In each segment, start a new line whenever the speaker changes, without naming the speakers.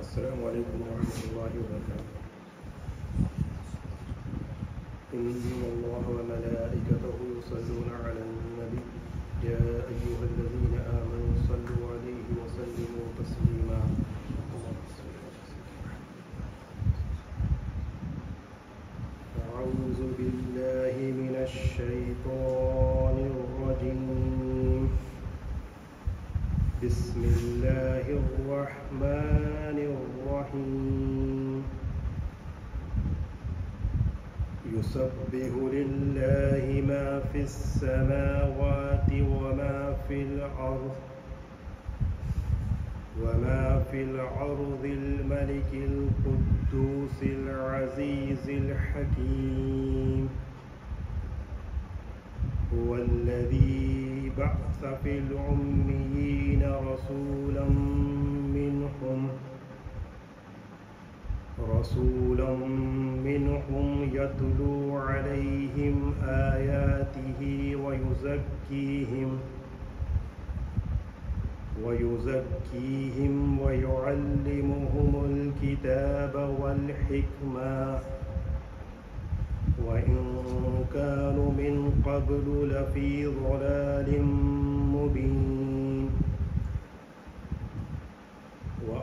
السلام عليكم ورحمة الله وبركاته. إن الله وملائكته يصلون على النبي. يا أيها الذين آمنوا صلوا عليه وسلموا تسليما. أعوذ بالله من الشيطان الرجيم. بسم الله الرحمن الرحيم. يسبح لله ما في السماوات وما في الأرض وما في الأرض الملك القدوس العزيز الحكيم. هو الذي بعث في الأميين رسولا منهم رسولا منهم يتلو عليهم آياته ويزكيهم ويزكيهم ويعلمهم الكتاب والحكمة. وإن كانوا من قبل لفي ضلال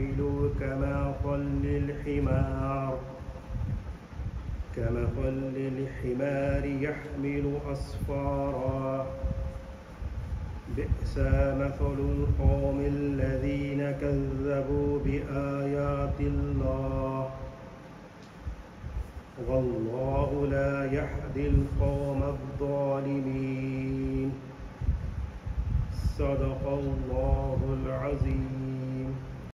يحملوا كمثل الحمار كمثل الحمار يحمل أسفارا. بئس مثل القوم الذين كذبوا بآيات الله. والله لا يهدي القوم الظالمين. صدق الله العظيم.